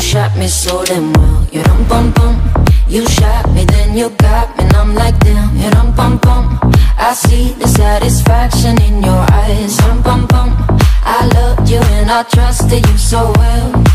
shot me so damn well. You dum bum bum. You shot me, then you got me, and I'm like damn. You dum bum bum. I see the satisfaction in your eyes. Dum bum bum. I loved you and I trusted you so well.